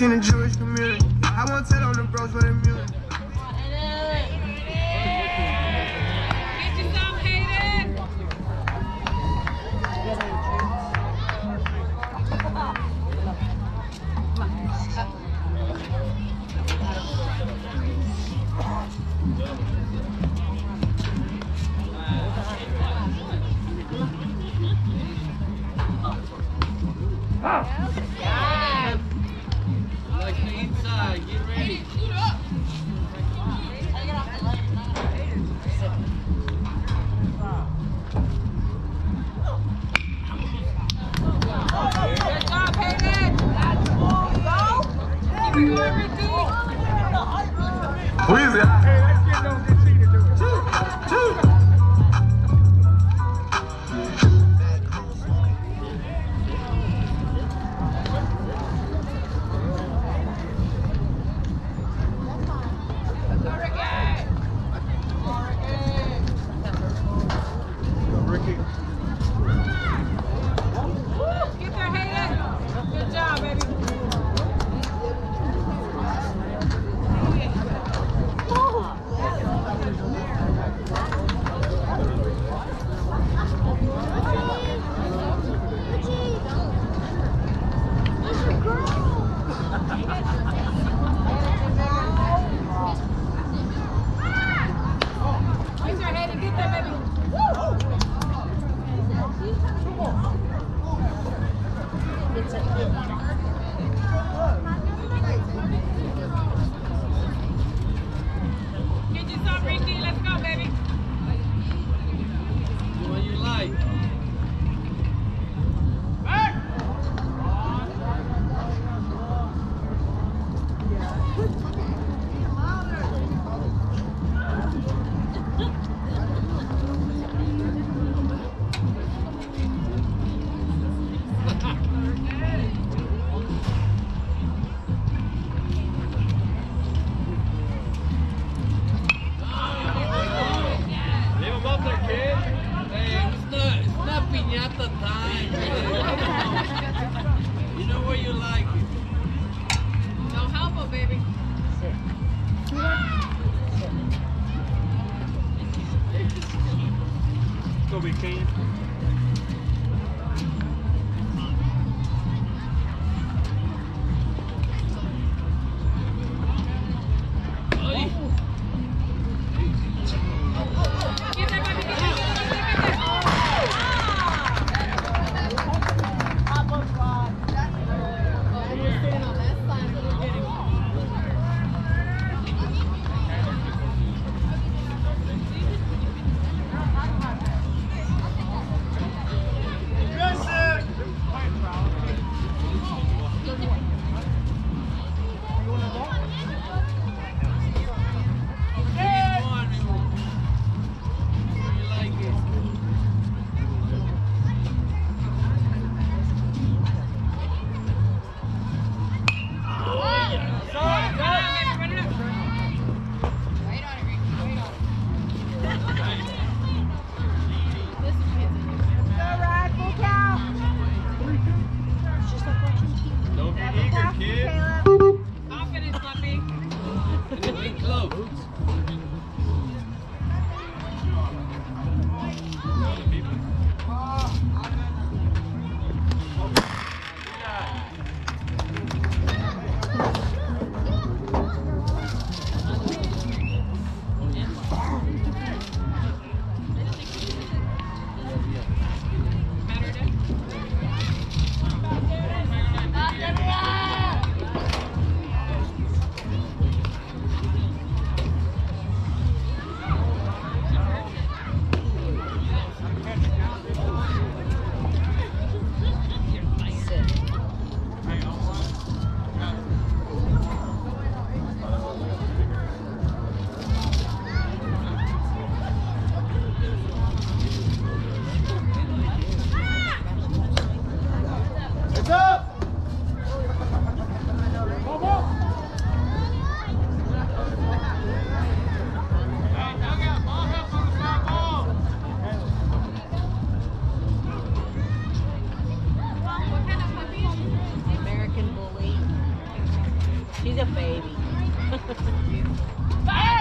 rich in the He's a baby.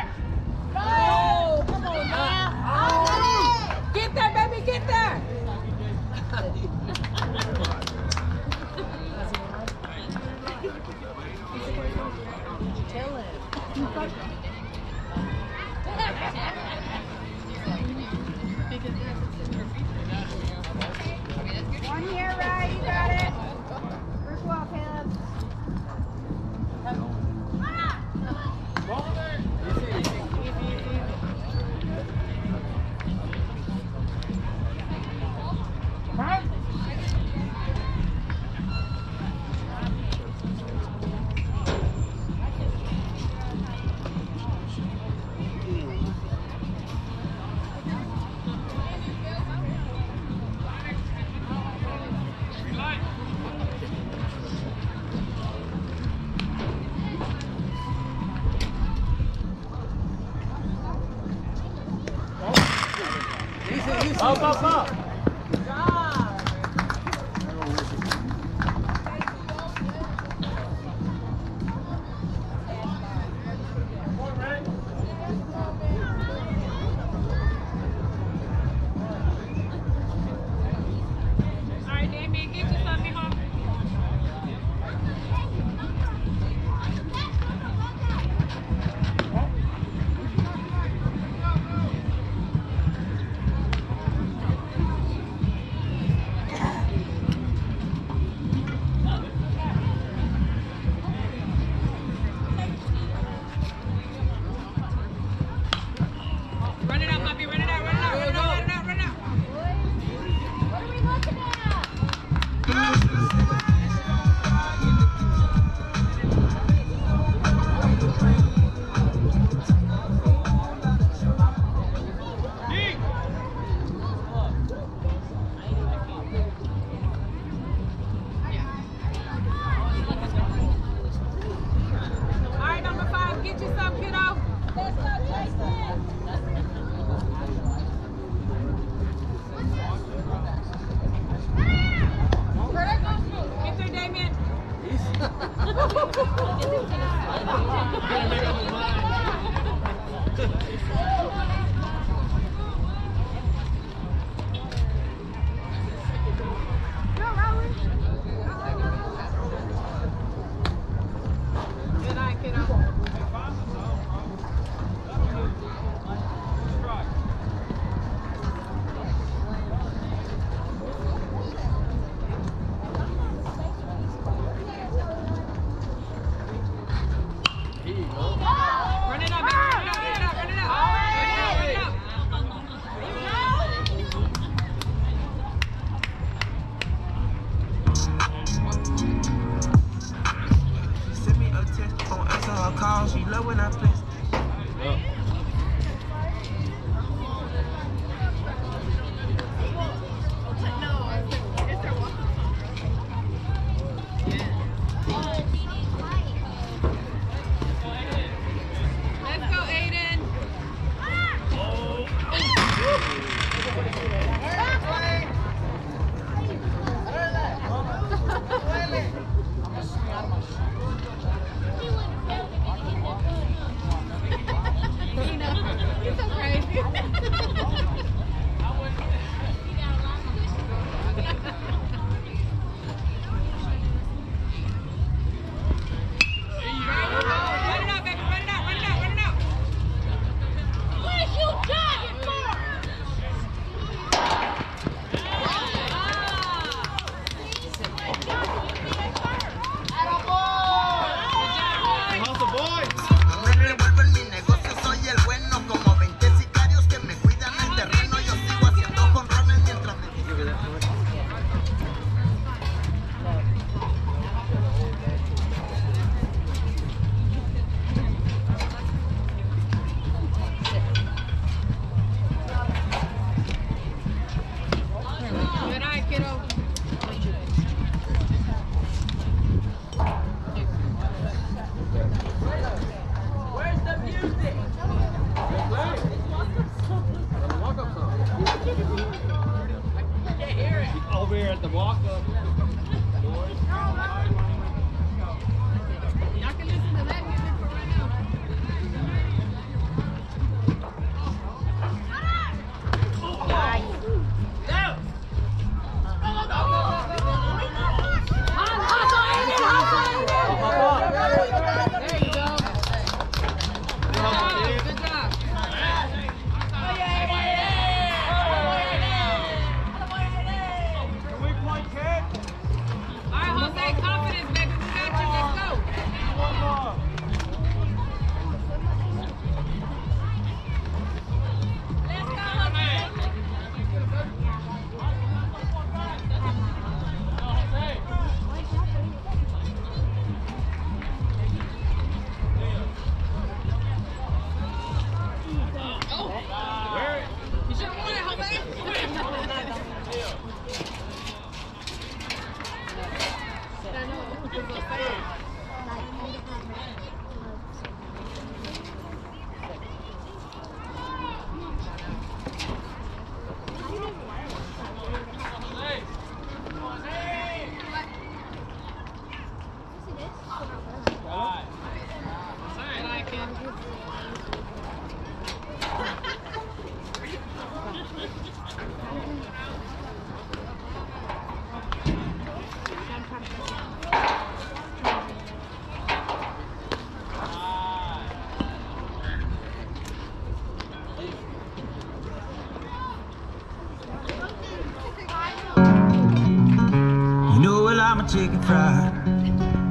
chicken fried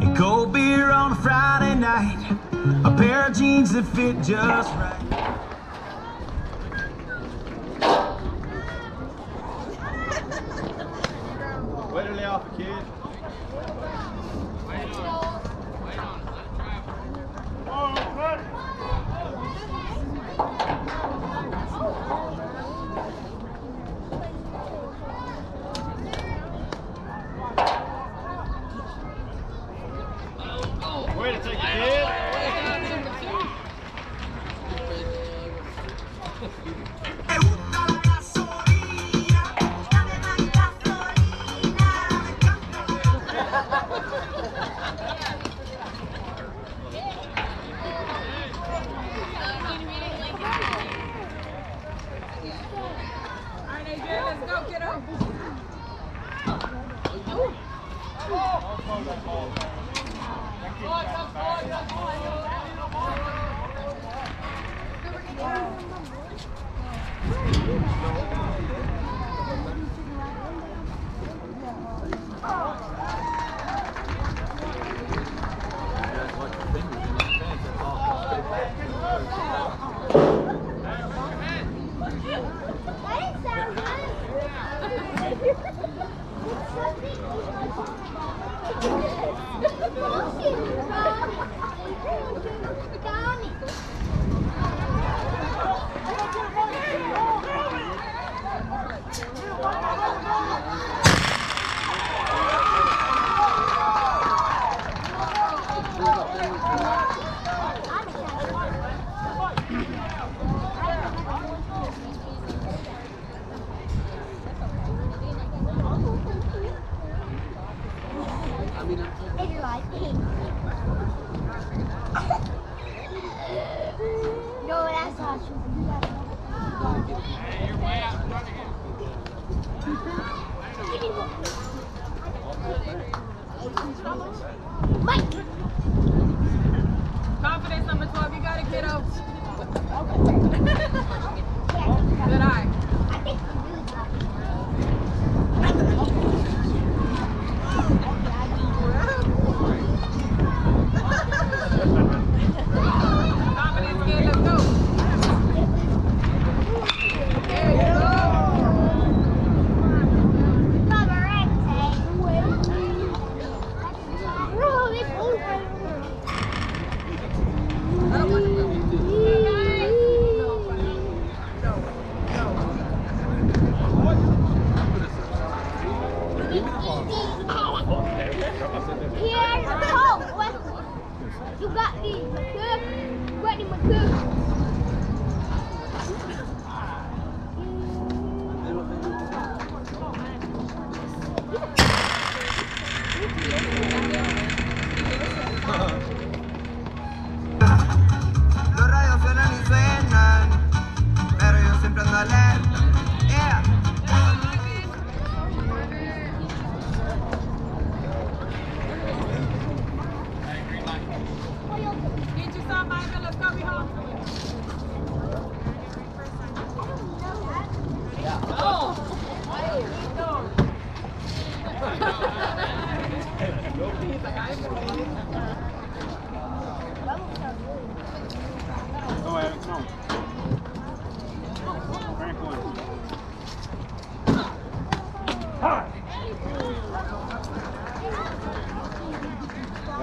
and cold beer on a Friday night. A pair of jeans that fit just right.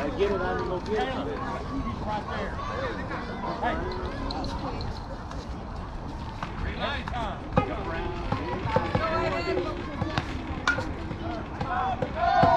Now get it on and go right there. Hey. Relay time. Go. Go.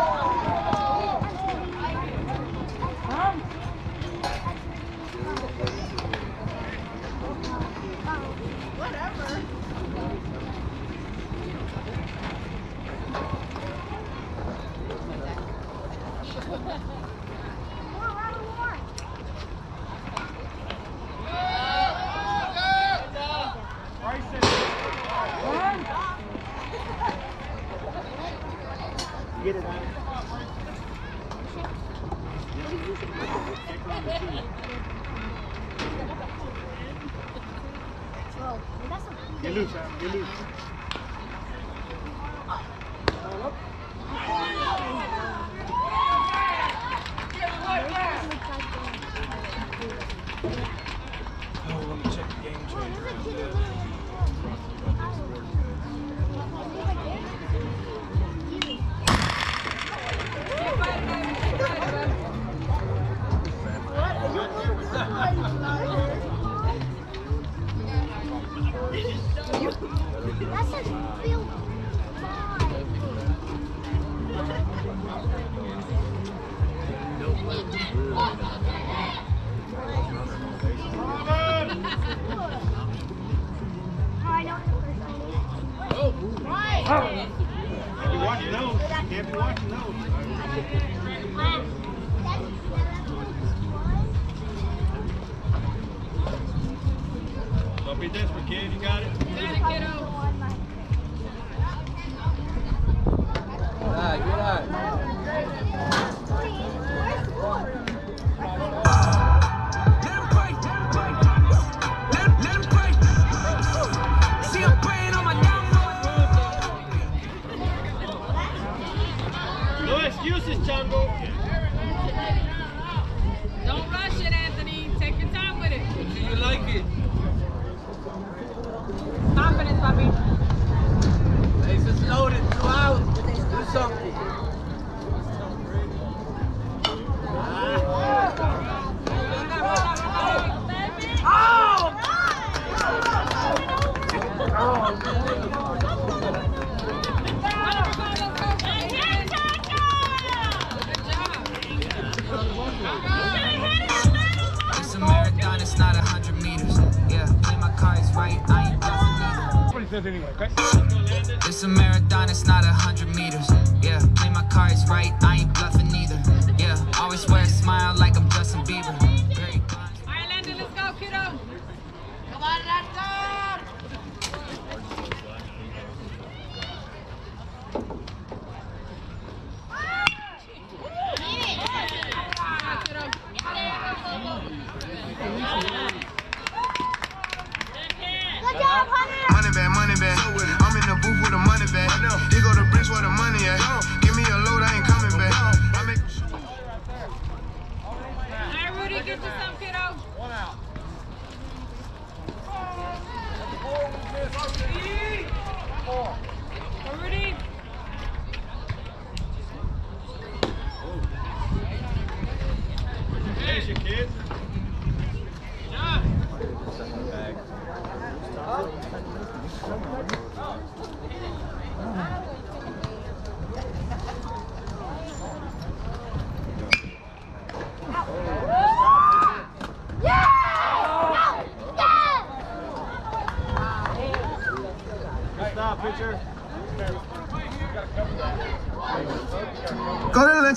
anyway, okay?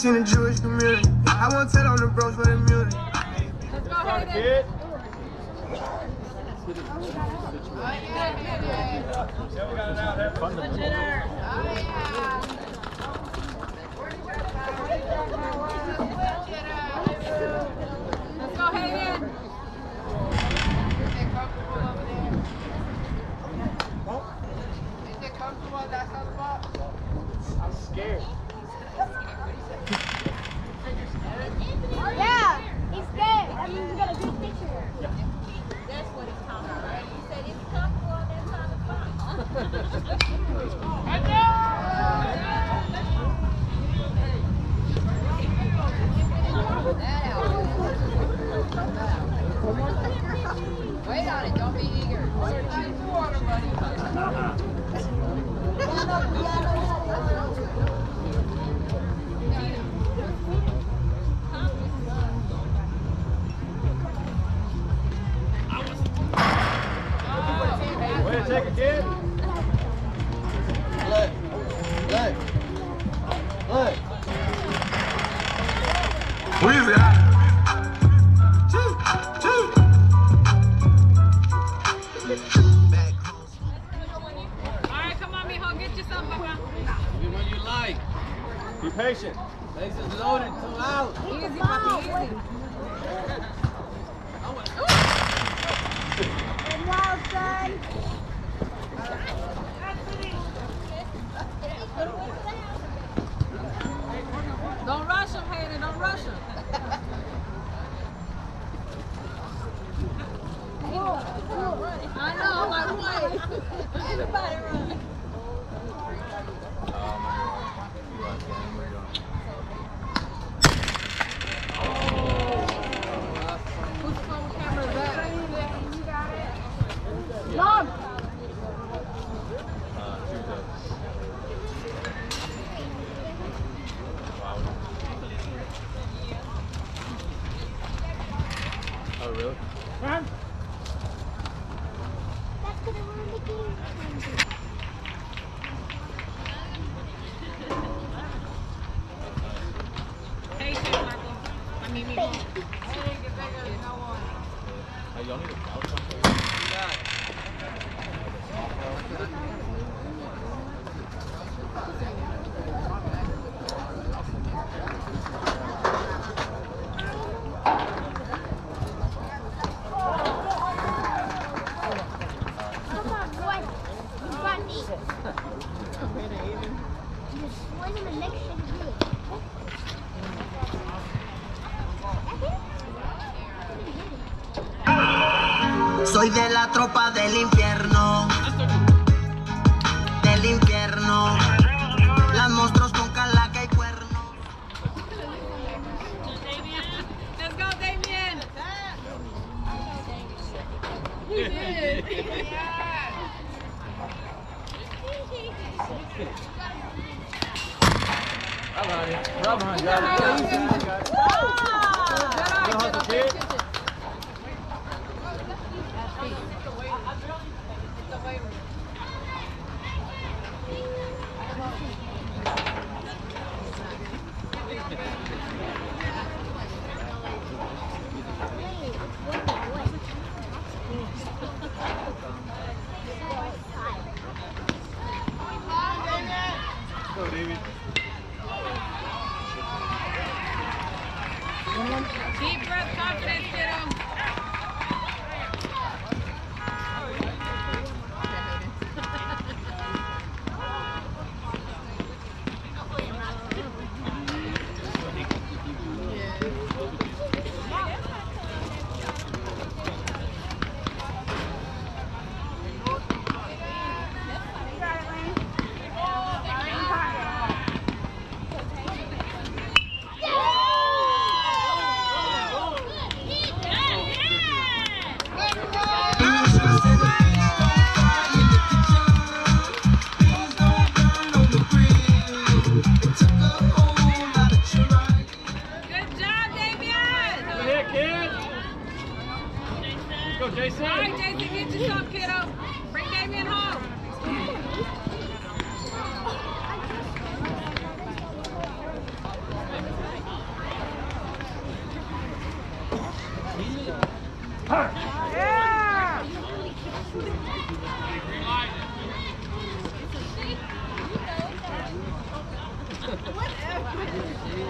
in the Jewish community. I won't tell on the bros for the music. Let's go, Hayden. check a kid. Look. Look. De la tropa del infierno.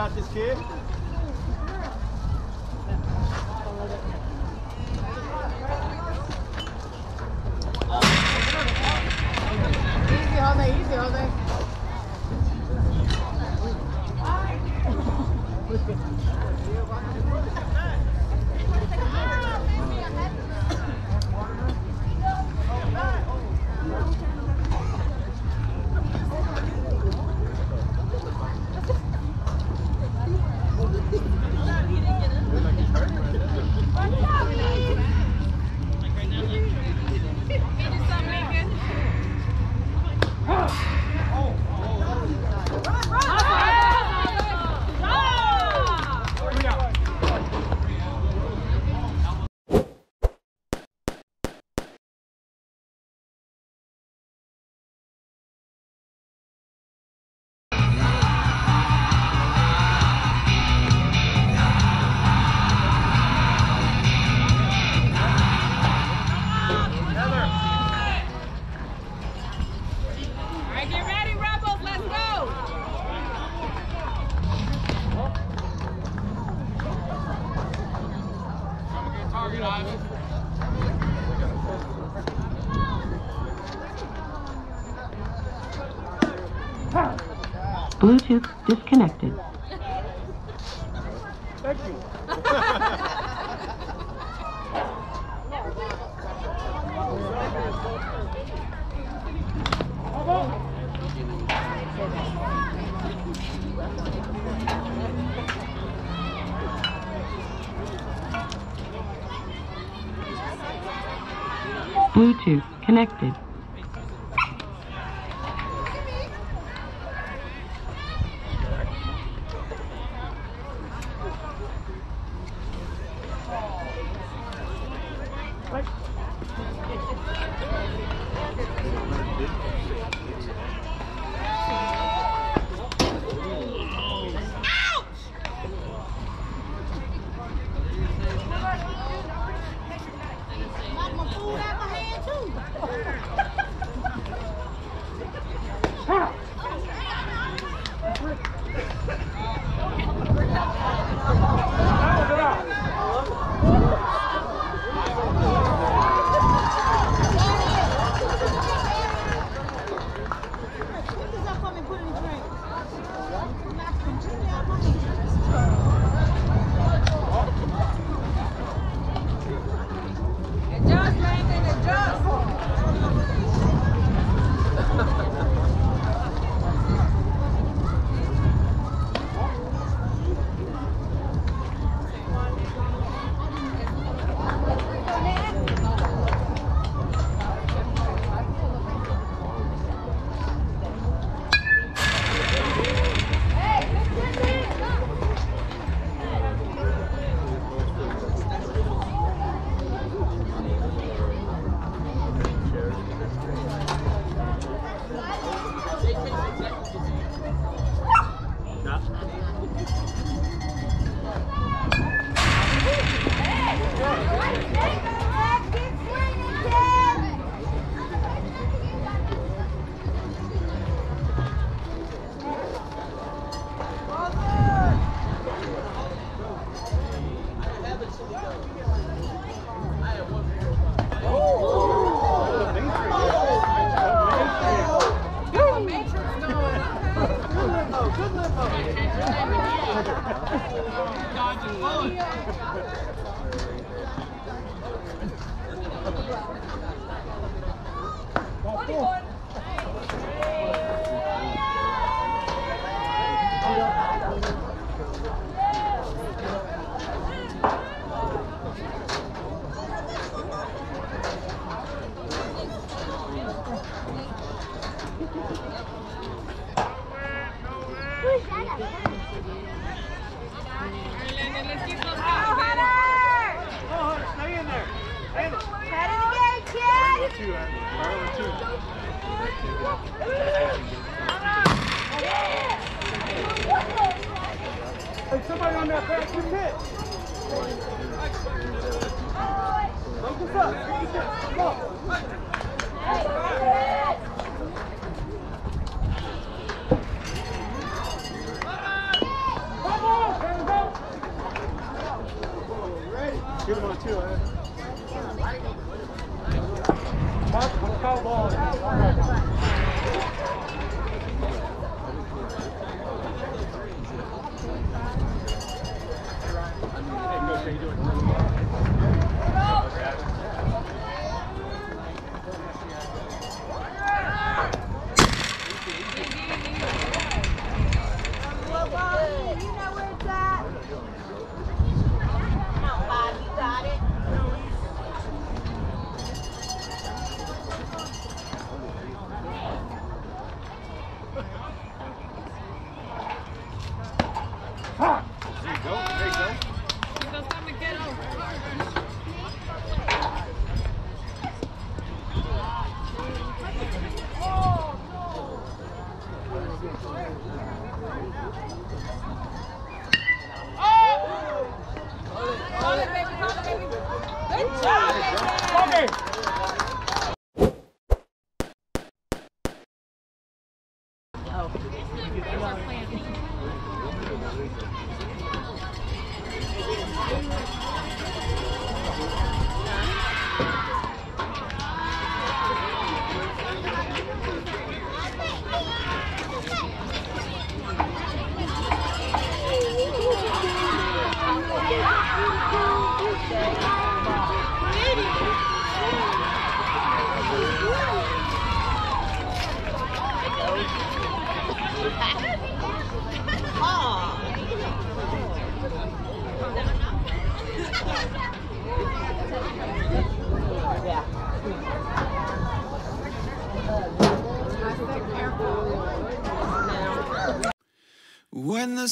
Kartiske. Disconnected. Thank you. Bluetooth connected.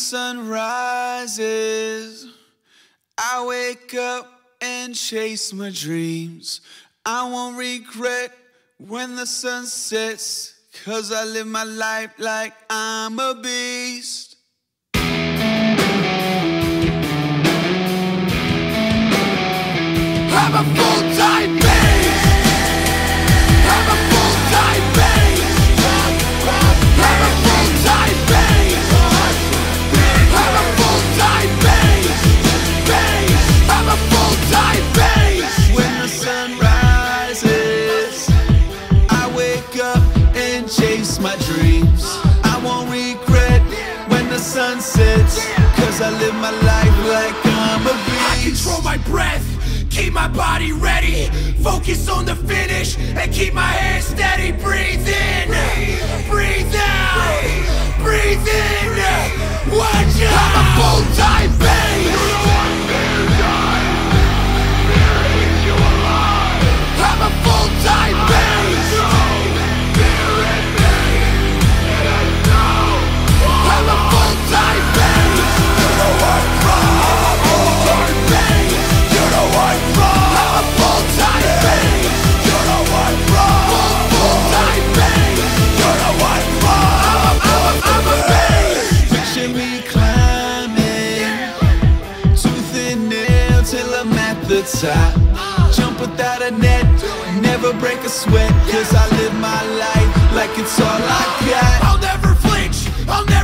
sun rises, I wake up and chase my dreams. I won't regret when the sun sets, cause I live my life like I'm a beast. I'm a full-time man control my life like I'm a baby Keep from my breath, keep my body ready, focus on the finish, and keep my hands steady. Breathe in, breathe out, breathe in. Watch out! I'm a full-time bass. I'm a full-time bass. I'm a full-time the top Jump without a net Never break a sweat. Cause I live my life like it's all I got. I'll never flinch, I'll never